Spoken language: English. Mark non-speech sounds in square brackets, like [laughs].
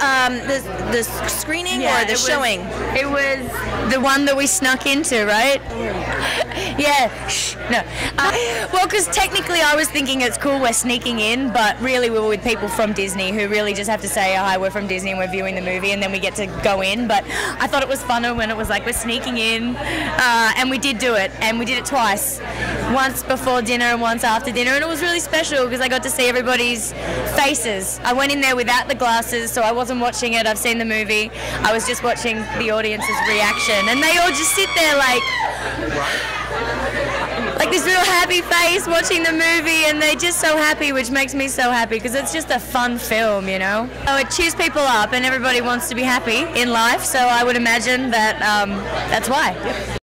um, the the screening or the it was- showing? it was the one that we snuck into, right? [laughs] yeah. Shh, no. Uh, well, because technically I was thinking it's cool we're sneaking in, but really we were with people from Disney who really just have to say, oh, hi, we're from Disney and we're viewing the movie, and then we get to go in. But I thought it was funner when it was like we're sneaking in, uh, and we did do it, and we did it twice. Once before dinner and once after dinner, and it was really special because I got to see everybody's faces. I went in there without the glasses, so I wasn't watching it. I've seen the movie. I was just watching the audience's reaction, and they all just sit there like, like this little happy face watching the movie, and they're just so happy, which makes me so happy because it's just a fun film, you know. So it cheers people up, and everybody wants to be happy in life. So I would imagine that um, that's why.